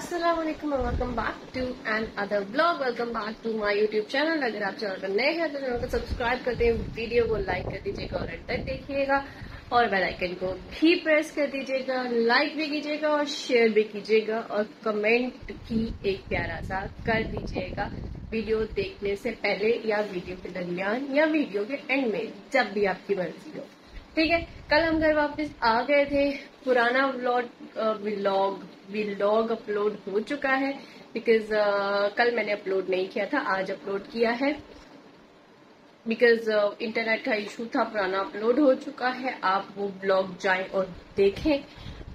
अस्सलाम वालेकुम back to another blog welcome back to my YouTube channel अगर आप चैनल पर नए हैं तो चैनल को सब्सक्राइब करते हैं, वीडियो को लाइक कर दीजिएगा और एंड तक देखिएगा, और बेल आइकन को भी प्रेस कर दीजिएगा लाइक भी कीजिएगा और शेयर भी कीजिएगा और कमेंट की एक प्यारा सा कर दीजिएगा वीडियो देखने से पहले या वीडियो के दरमियान या वीडियो के एंड में, जब भी आपकी मर्ज़ी हो। ठीक है कल हम घर वापस आ गए थे। पुराना व्लॉग व्लॉग व्लॉग अपलोड हो चुका है बिकॉज़ uh, कल मैंने अपलोड नहीं किया था आज अपलोड किया है। बिकॉज़ इंटरनेट uh, का इशू था पुराना अपलोड हो चुका है आप वो ब्लॉग जाएँ और देखें।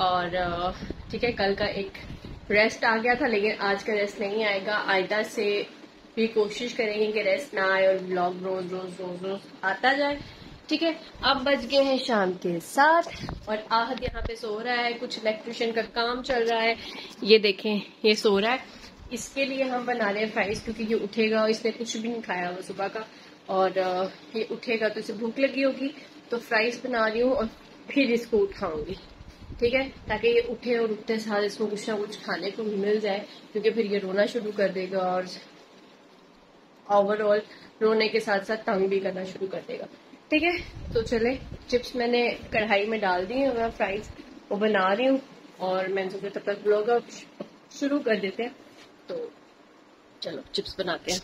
और uh, ठीक है कल का एक रेस्ट आ गया था लेकिन आज का रेस्ट नहीं आएगा। आयदा से भी कोशिश करेंगे कि रेस्ट ना आए और ब्लॉग रोज रोज रोज रोज आता जाए। ठीक है? अब बज गए हैं शाम के साथ और आहद यहाँ पे सो रहा है, कुछ इलेक्ट्रिशियन का काम चल रहा है। ये देखें, ये सो रहा है। इसके लिए हम बना रहे हैं फ्राइज क्योंकि ये उठेगा और इसने कुछ भी नहीं खाया हुआ सुबह का। और ये उठेगा तो इसे भूख लगी होगी। तो फ्राइज बना रही हूँ और फिर इसको उठाऊँगी। ठीक है? ताकि ये उठे और उठते साथ इसको कुछ ना कुछ खाने को भी मिल जाए, क्योंकि फिर ये रोना शुरू कर देगा और ओवरऑल रोने के साथ साथ तंग भी करना शुरू कर देगा। ठीक है? तो चले। चिप्स मैंने कढ़ाई में डाल दी है फ्राइज वो बना रही हूँ और मैंने सोचा तब तक ब्लॉग अब शुरू कर देते हैं। तो चलो, चिप्स बनाते हैं।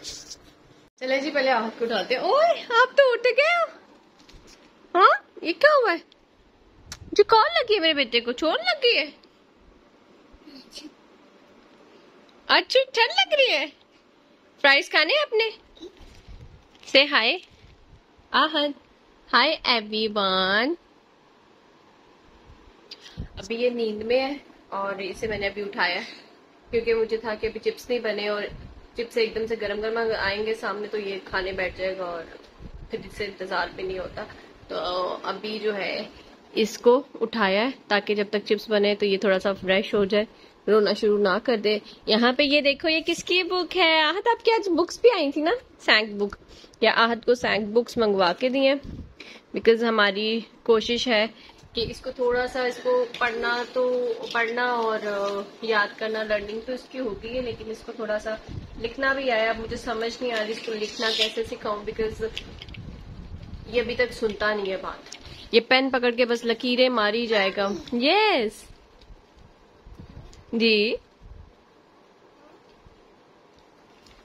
चले जी, पहले हाथ को डालते हैं। ओए, आप तो उठ गए हाँ। ये क्या हुआ है? जो कौन लगी है मेरे बेटे को छोड़ लगी है। अच्छा ठंड लग रही है। फ्राइज खाने अपने से हाय आहन हाय एवरीवन अभी ये नींद में है और इसे मैंने अभी उठाया क्योंकि मुझे था कि अभी चिप्स नहीं बने और चिप्स एकदम से गरम गरम आएँगे सामने तो ये खाने बैठ जाएगा और फिर इससे इंतज़ार भी नहीं होता। तो अभी जो है, इसको उठाया है, ताकि जब तक चिप्स बने तो ये थोड़ा सा फ्रेश हो जाए। रोना शुरू ना कर दे। यहाँ पे ये देखो, ये किसकी बुक है? आहत आपकी आज बुक्स भी आई थी ना? सैंक बुक या आहत को सैंक बुक्स मंगवा के दिए बिकॉज़ हमारी कोशिश है कि इसको थोड़ा सा इसको पढ़ना तो पढ़ना और याद करना लर्निंग तो इसकी होगी है, लेकिन इसको थोड़ा सा लिखना भी आया। अब मुझे समझ नहीं आ रही इसको लिखना कैसे सिखाऊं बिकॉज़ ये अभी तक सुनता नहीं है बात। ये पेन पकड़ के बस लकीरें मारी जाएगा। यस जी।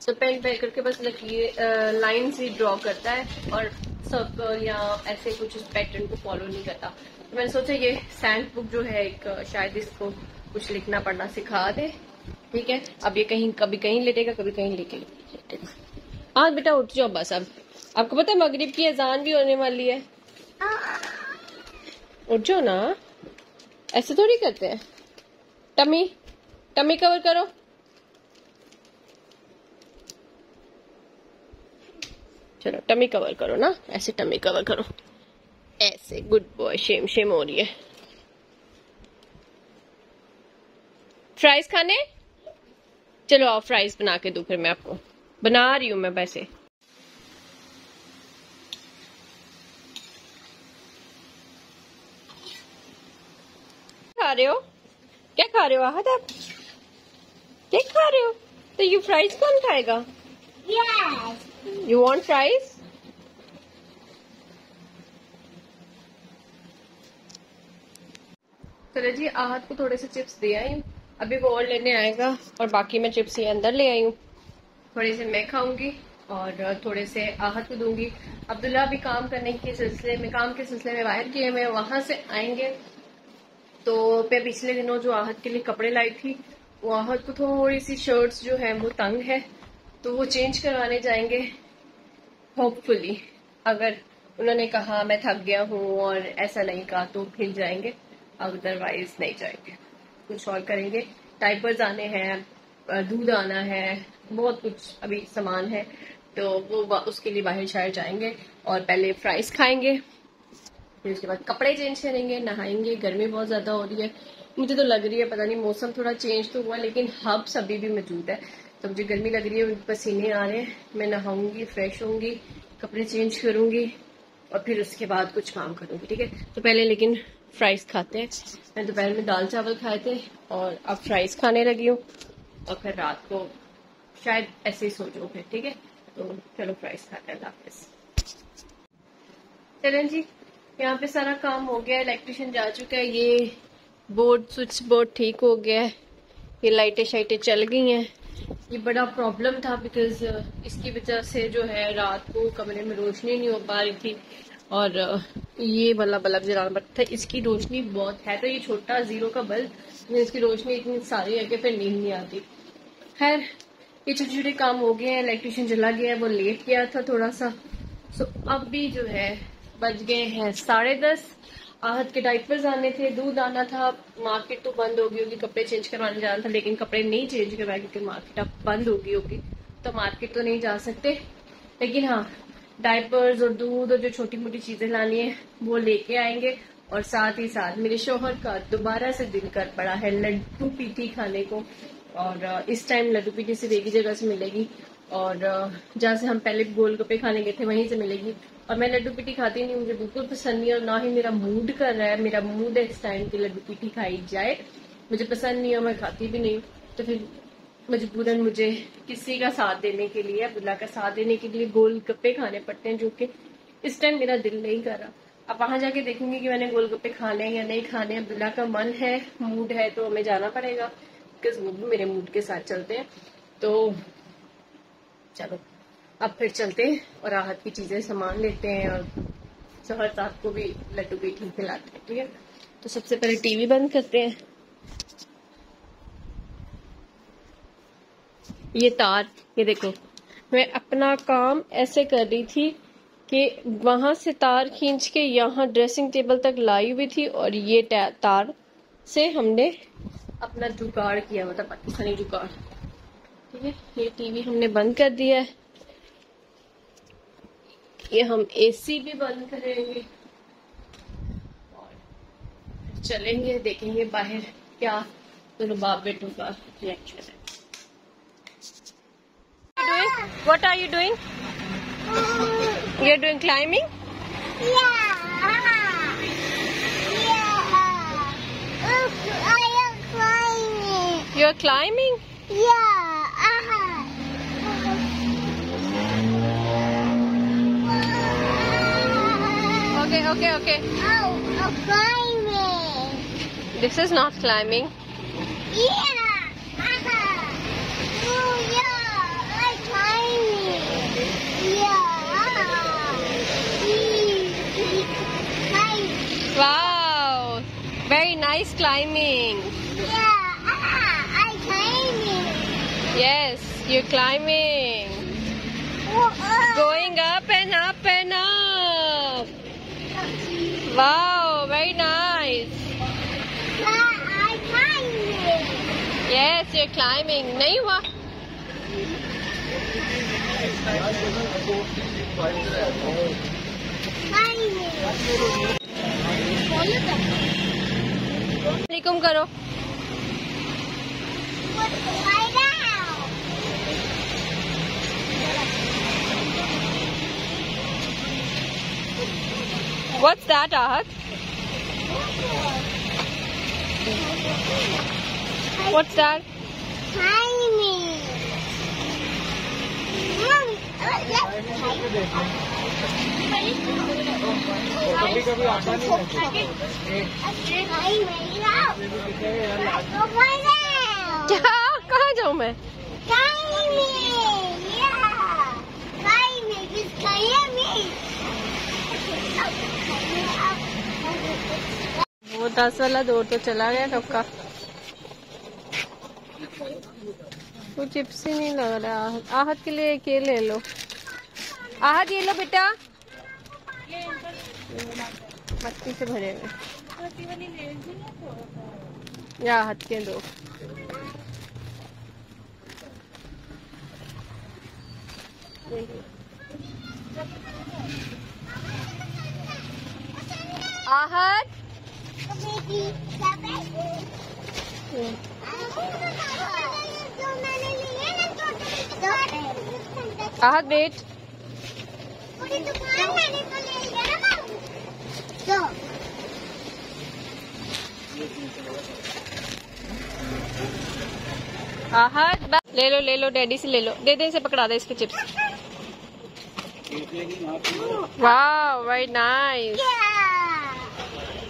तो पेन पकड़ के बस लकीर लाइन ही ड्रॉ करता है और सर्कल या ऐसे कुछ पैटर्न को फॉलो नहीं करता। तो मैंने सोचा ये सैंड बुक जो है एक शायद इसको कुछ लिखना पढ़ना सिखा दे। ठीक है? अब ये कहीं कभी कहीं लेटेगा कभी कहीं लेके लेटेगा। हाँ बेटा उठ जाओ बस अब। आपको पता है मगरिब की अजान भी होने वाली है। उठ जाओ ना। ऐसे थोड़ी करते हैं। टमी टमी कवर करो। चलो, टमी कवर करो ना, ऐसे टमी कवर करो। ऐसे गुड बॉय शेम शेम हो रही है। फ्राइज खाने? चलो आओ फ्राइज बना के दू फिर मैं आपको। बना रही हूँ मैं वैसे खा रहे हो? क्या खा रहे हो आहत आप? क्या खा रहे हो? तो ये फ्राइज कौन खाएगा? यू वॉन्ट फ्राइज चलो जी आहत को थोड़े से चिप्स दे आई हूँ। अभी वो और लेने आएगा और बाकी मैं चिप्स ये अंदर ले आई हूँ। थोड़े से मैं खाऊँगी और थोड़े से आहत को दूँगी। अब्दुल्ला भी काम करने के सिलसिले में काम के सिलसिले में बाहर किए मैं वहाँ से आएँगे। तो मैं पिछले दिनों जो आहत के लिए कपड़े लाई थी, वो आहत को थोड़ी सी शर्ट्स जो है वो तंग है तो वो चेंज करवाने जाएँगे होपफुली अगर उन्होंने कहा, मैं थक गया हूँ और ऐसा नहीं कहा तो फिर जाएँगे अदरवाइज़ नहीं जाएँगे। कुछ और करेंगे। टाइपर्स आने हैं दूध आना है, बहुत कुछ अभी सामान है तो वो उसके लिए बाहर शायर जाएँगे और पहले फ्राइज खाएँगे। फिर उसके बाद कपड़े चेंज करेंगे, नहाएँगे, गर्मी बहुत ज़्यादा हो रही है। मुझे तो लग रही है, पता नहीं, मौसम थोड़ा चेंज तो हुआ, लेकिन हब्स अभी भी मौजूद है। तो मुझे गर्मी लग रही है पसीने आ रहे हैं। मैं नहाऊँगी फ्रेश होंगी, कपड़े चेंज करूँगी, और फिर उसके बाद कुछ काम करूँगी, ठीक है? तो पहले लेकिन फ्राइज खाते हैं। मैं दोपहर में दाल चावल खाए थे, और अब फ्राइज खाने लगी हूँ, और फिर रात को शायद ऐसे ही सो फिर, ठीक है? तो चलो फ्राइज खाते हैं हाफिज। चलें जी यहाँ पे सारा काम हो गया इलेक्ट्रिशियन जा चुका है, ये बोर्ड स्विच बोर्ड ठीक हो गया है, ये लाइटें शाइटें चल गई हैं। ये बड़ा प्रॉब्लम था बिकॉज़ इसकी वजह से जो है रात को कमरे में रोशनी नहीं हो पा रही थी और ये वाला बल्ब जलाना पड़ता था। इसकी रोशनी बहुत है तो ये छोटा ज़ीरो का बल्ब इसकी रोशनी इतनी सारी है कि फिर नींद नहीं आती। खैर, ये छोटे छोटे काम हो गए हैं इलेक्ट्रिशियन चला गया है, वो लेट गया था थोड़ा सा सो अब भी जो है बज गए हैं साढ़े दस। आहत के डाइपर्स आने थे, दूध आना था। मार्केट तो बंद होगी होगी, कपड़े चेंज करवाने जाना था, लेकिन कपड़े नहीं चेंज करवाए क्योंकि मार्केट अब बंद होगी होगी। तो मार्केट तो नहीं जा सकते। लेकिन हाँ डायपर्स और दूध और जो छोटी मोटी चीज़ें लानी है, वो लेके आएँगे। और साथ ही साथ मेरे शोहर का दोबारा से दिल कर पड़ा है, लड्डू पीठी खाने को। और, इस टाइम लड्डू पीठी सिर्फ़ एक ही जगह से मिलेगी। और जहाँ से हम पहले गोलगप्पे खाने गए थे, वहीं से मिलेगी। और मैं लड्डू पिटी खाती नहीं मुझे बिल्कुल पसंद नहीं और ना ही मेरा मूड कर रहा है। मेरा मूड है इस टाइम की लड्डू पिटी खाई जाए। मुझे पसंद नहीं है, मैं खाती भी नहीं तो फिर मजबूरन मुझे किसी का साथ देने के लिए, अब्दुल्ला का साथ देने के लिए गोलगप्पे खाने पड़ते हैं, जो कि इस टाइम मेरा दिल नहीं कर रहा। अब वहाँ जाके देखेंगे कि मैंने गोलगप्पे खाने हैं या नहीं खाने अब्दुल्ला का मन है मूड है तो हमें जाना पड़ेगा बिकॉज़ वो भी मेरे मूड के साथ चलते हैं। तो चलो, अब फिर चलते हैं और राहत की चीज़ें सामान लेते हैं और शहर साहब को भी लड्डू भी खिलाते हैं, ठीक है? तो सबसे पहले टीवी बंद करते हैं। ये तार, ये देखो, मैं अपना काम ऐसे कर रही थी कि वहाँ से तार खींच के यहाँ ड्रेसिंग टेबल तक लाई हुई थी और ये तार से हमने अपना जुगाड़ किया मतलब पाकिस्तानी जुगाड़। ठीक है। ये टीवी हमने बंद कर दिया है। ये हम एसी भी बंद करेंगे। और चलेंगे देखेंगे बाहर क्या रुबाब बेटों का रिएक्शन है। What are you doing you are doing climbing You're climbing? Yeah. Okay, okay, okay. Oh, I'm climbing. This is not climbing. Yeah. Oh, yeah. I'm climbing. Yeah. Wow! Very nice climbing. Yeah. Uh-huh. I'm climbing. Yes, you're climbing. Wow, very nice. I'm climbing. Yes, you're climbing. नहीं हुआ वालेकुम करो What's that, Ahad? What's that? कभी कभी आता नहीं क्या कहाँ जाऊँ मैं वो दस वाला दौड़ तो चला गया टोका वो चिप्स ही नहीं लग रहा। आहत आहत के लिए एक ये ले लो। आहत ये लो बेटा। मट्टी से भरे हुए। या आहत के दो। आहत आहत वेट पूरी दुकान मैंने तो ले लिया ना तो आहत ले लो ले लो डैडी से ले लो। दे दे इसे पकड़ा दे इसके चिप्स। वाह very nice Yeah. Yeah. Yeah. पीछे पीछे खेलना भी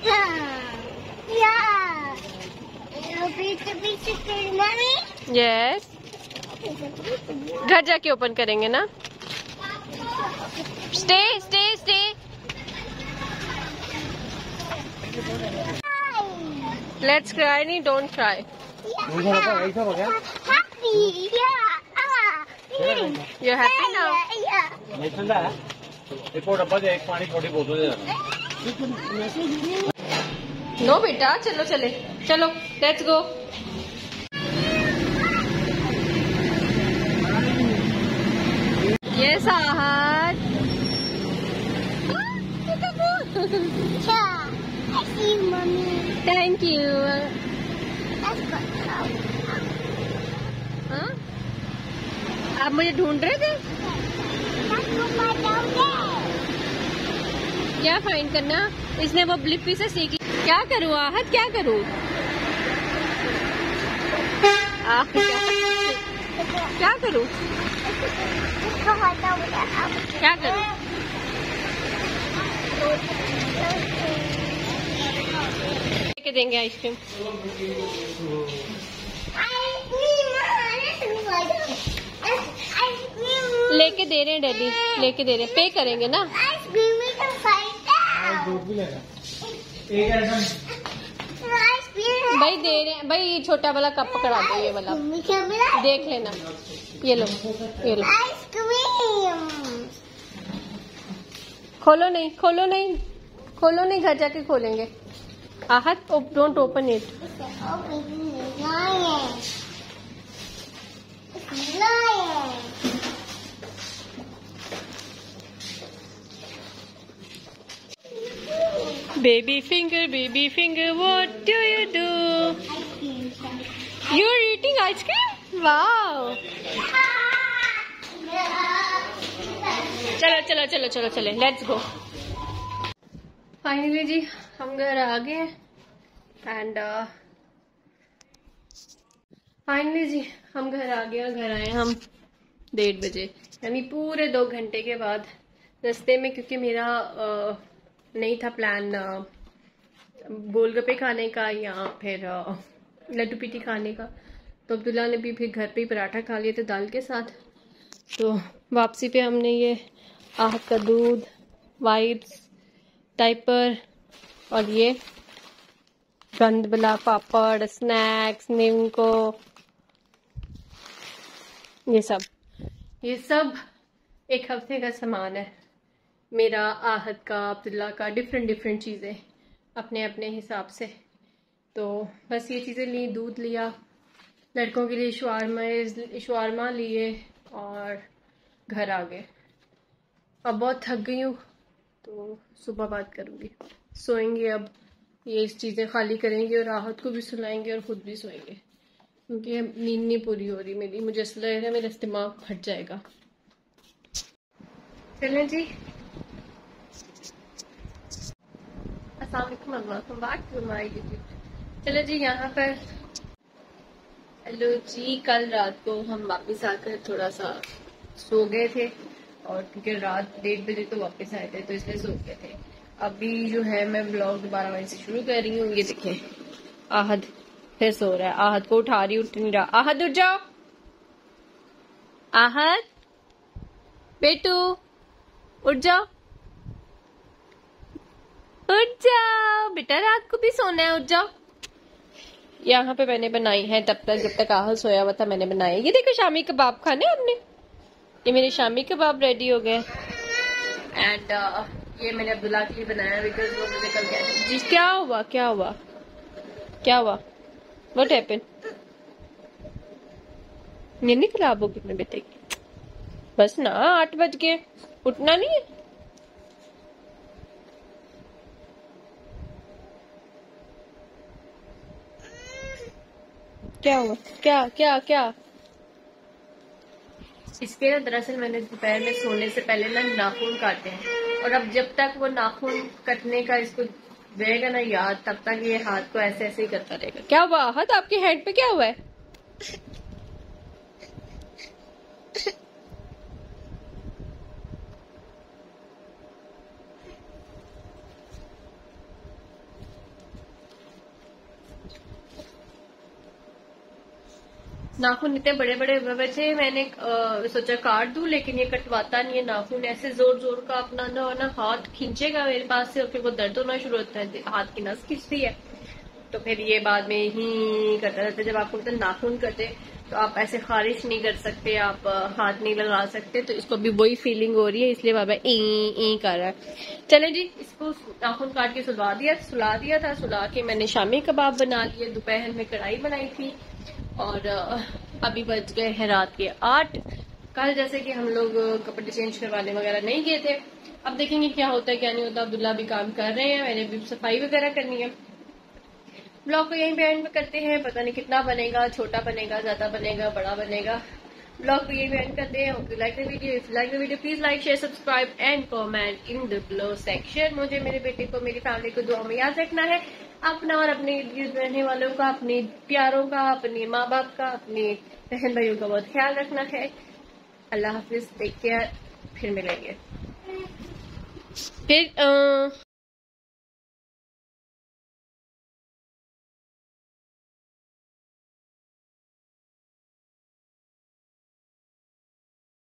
यस घर जाके ओपन करेंगे ना? Stay stay stay let's cry नहीं don't cry. You happy now ठंडा है एक पानी छोटी बोतल नो बेटा, चलो, चले। चलो let's go see mommy. Thank you आप मुझे ढूंढ रहे थे. क्या फाइंड करना? इसने वो ब्लिपी से सीखी। क्या करूँ? आहत क्या करूँ? क्या क्या करूँ. क्या करूँ? लेके देंगे आइसक्रीम। लेके दे रहे हैं डैडी लेके दे रहे हैं। पे करेंगे ना? एक ऐसा भाई दे रहे हैं। भाई ये छोटा वाला कप पकड़ा दो, ये वाला। देख लेना। ये लो ये लो। खोलो नहीं खोलो नहीं। खोलो नहीं, घर जाके खोलेंगे। आहत don't open it baby finger baby finger what do you do you are eating ice cream wow चलो चलो चलो चलो चले लेट्स गो फाइनली जी हम घर आ गए एंड फाइनली जी हम घर आ गए घर आए हम डेढ़ बजे यानी पूरे दो घंटे के बाद रास्ते में क्योंकि मेरा uh, नहीं था प्लान गोलगप्पे खाने का या फिर लड्डू पीटी खाने का। तो अब्दुल्ला ने भी फिर घर पे ही पराठा खा लिए थे दाल के साथ। तो वापसी पे हमने ये आह का दूध, वाइप्स टाइपर और ये गंद बला पापड़, स्नैक्स निमको ये सब। ये सब एक हफ़्ते का सामान है। मेरा आहत का, अब्दुल्ला का डिफरेंट डिफरेंट चीज़ें अपने अपने हिसाब से। तो बस ये चीज़ें ली, दूध लिया, लड़कों के लिए शवारमा शवारमा लिए और घर आ गए। अब बहुत थक गई हूँ तो सुबह बात करूँगी। सोएँगे अब, ये चीज़ें खाली करेंगे और राहत को भी सुलाएँगे और खुद भी सोएँगे। क्योंकि नींद नहीं पूरी हो रही मेरी, मुझे ऐसा लग रहा है मेरा दिमाग फट जाएगा। चलें जी। अस्सलाम welcome back to my YouTube चलो जी यहाँ पर हेलो जी कल रात को हम वापस आकर थोड़ा सा सो गए थे और क्योंकि रात डेढ़ बजे तो वापस आए थे तो इसलिए सो गए थे। अभी जो है, मैं ब्लॉग दोबारा वहीं से शुरू कर रही हूँ, ये देखें। आहद फिर सो रहा है। आहद को उठा रही उठ नहीं रहा। आहद, उठ जाओ। आहद? बेटू, उठ जाओ। उठ जाओ बेटा रात को भी सोना है उठ जाओ यहाँ पे मैंने बनाई है तब तक जब तक आहल सोया हुआ था मैंने बनाई ये देखो शामी कबाब खाने हमने। ये मेरे शामी कबाब रेडी हो गए। एंड ये मैंने अब्दुल्ला के लिए बनाया बिकॉज़ वो मुझे कल कहते जी क्या हुआ क्या हुआ? क्या हुआ? वट हैपन नहीं खराब होगी अपने बेटे की। बस ना आठ बज गए। उठना नहीं है? क्या हुआ? क्या क्या क्या? इसके ना दरअसल मैंने दोपहर में सोने से पहले ना नाखून काटे हैं। और अब जब तक वो नाखून कटने का इसको रहेगा ना याद तब तक ये हाथ को ऐसे ऐसे ही करता रहेगा। क्या हुआ हाथ आपके हैंड पे क्या हुआ है? नाखून इतने बड़े बड़े हुए हुए थे मैंने अ, सोचा काट दू लेकिन ये कटवाता नहीं है नाखून। ऐसे ज़ोर ज़ोर का अपना ना ना हाथ खींचेगा मेरे पास से और फिर वो दर्द होना शुरू होता है हाथ की नस खींचती है। तो फिर ये बाद में ही करता रहता है जब आपको मतलब नाखून करते तो आप ऐसे खारिश नहीं कर सकते आप हाथ नहीं लगा सकते तो इसको भी वही फीलिंग हो रही है इसलिए बाबा ई कर रहा है। चले जी इसको नाखून काट के सुलवा दिया सुला दिया था सुला के मैंने शामी कबाब बना लिए दोपहर में कढ़ाई बनाई थी। और अभी बज गए हैं रात के आठ। कल जैसे कि हम लोग कपड़े चेंज करवाने वगैरह नहीं गए थे। अब देखेंगे क्या होता है, क्या नहीं होता। अब्दुल्ला भी काम कर रहे हैं, मैंने भी सफ़ाई वगैरह करनी है। ब्लॉग को यहीं पे एंड करते हैं। पता नहीं कितना बनेगा, छोटा बनेगा, ज़्यादा बनेगा, बड़ा बनेगा। ब्लॉग को यहीं पे एंड करते हैं। Like the video if like the video please like share subscribe and comment in the below section मुझे मेरे बेटे को, मेरी फैमिली को दुआ में याद रखना है। अपना और अपने इर्द गिर्द रहने वालों का, अपने प्यारों का, अपने माँ बाप का, अपने बहन भाइयों का बहुत ख्याल रखना है। अल्लाह हाफिज टेक केयर फिर मिलेंगे। फिर